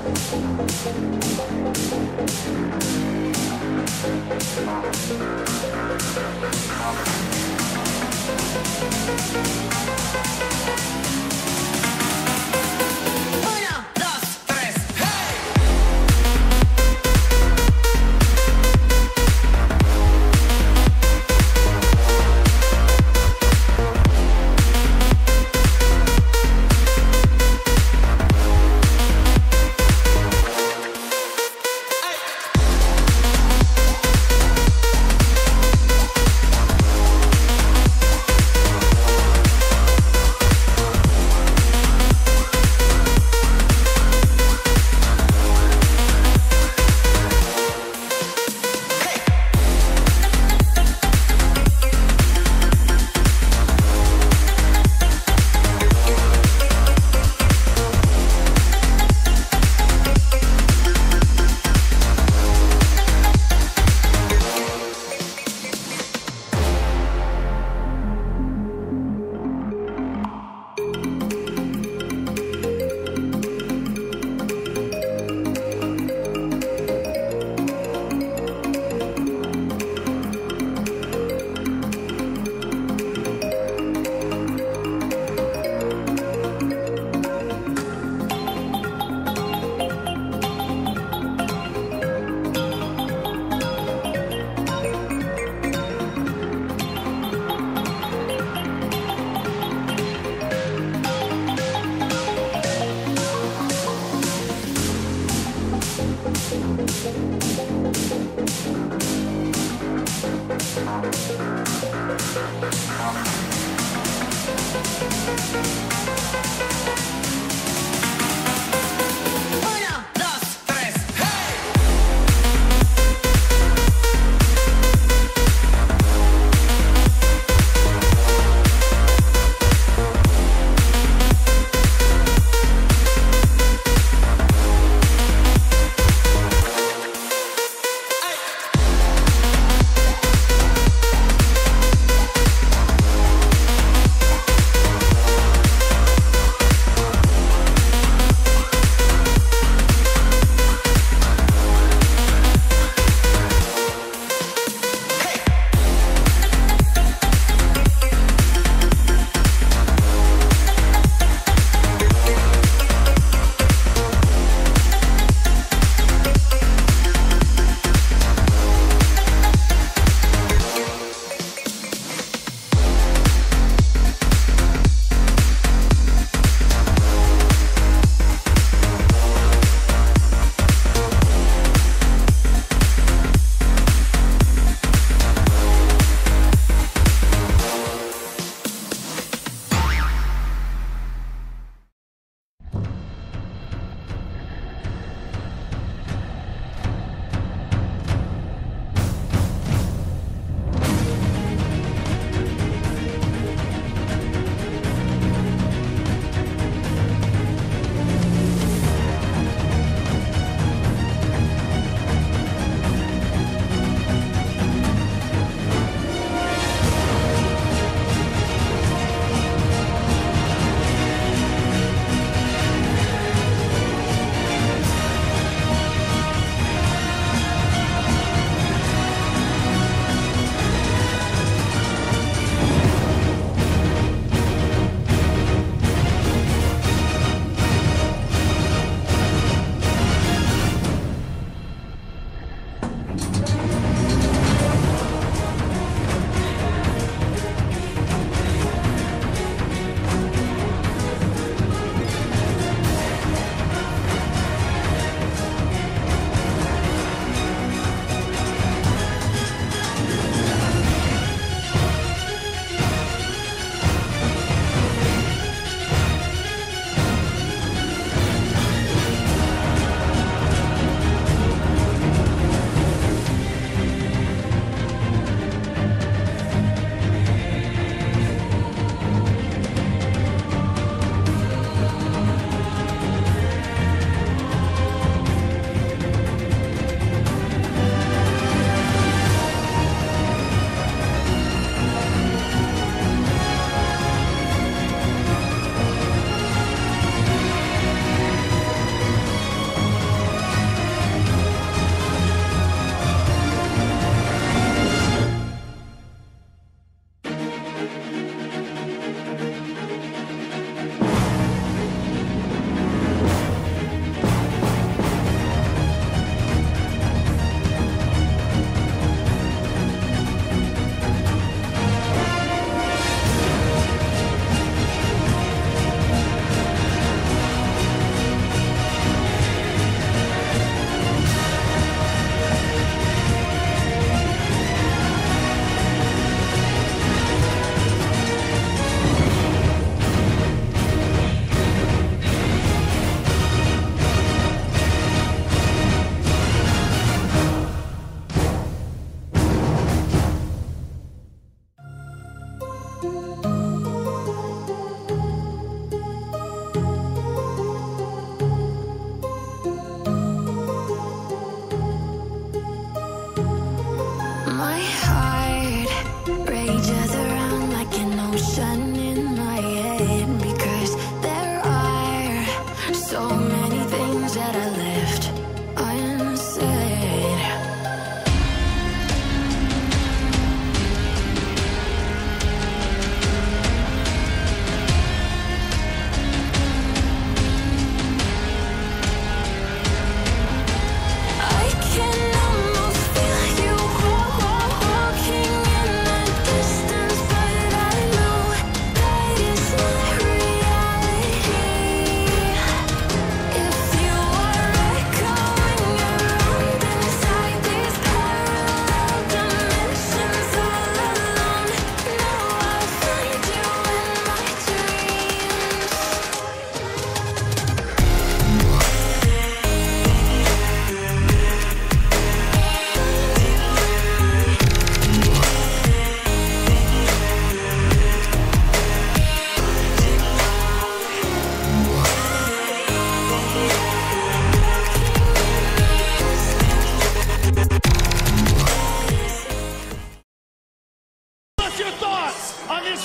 Thank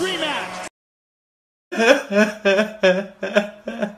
rematch.